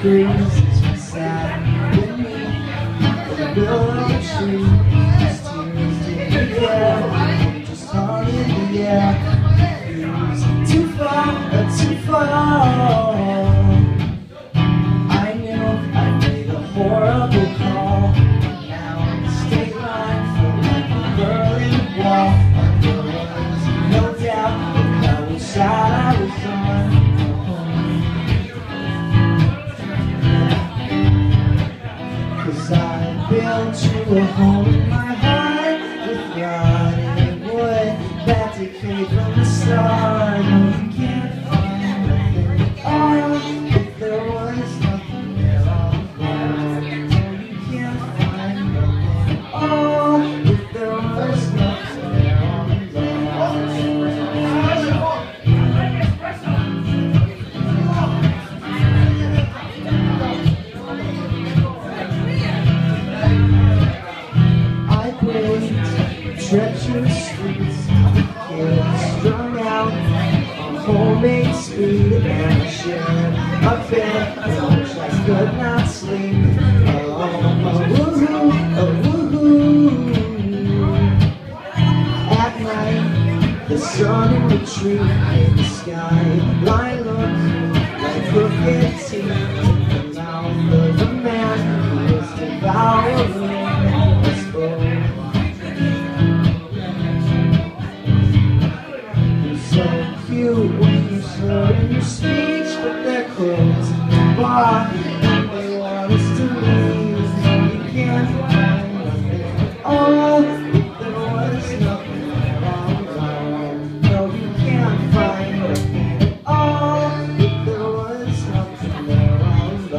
breezes we sat beneath the willow tree. Just tears in the air, just heart in the air. Too far, too far. I built you a I treacherous streets Kids strung out on homemade speed And I shared a in which I could not sleep. Oh, woohoo, oh, woohoo. At night, the sun in the tree made the sky. Line look like crooked teeth cute when you slur your speech, but they're closed in the bar. They want us to leave. You can't find nothing at all. There was nothing there all. No, you can't find nothing at all. There was nothing there all.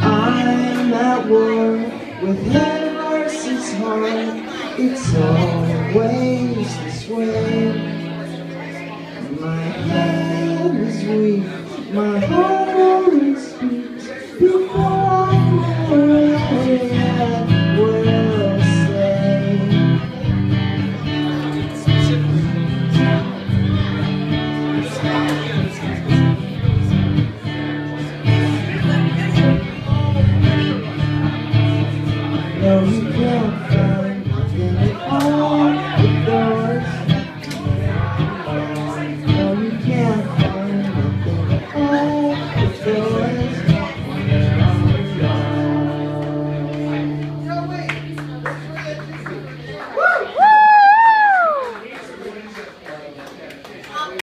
I'm at war with head it's hard, it's always this way. My head is weak, my heart only speaks. before I know it. What else say? No,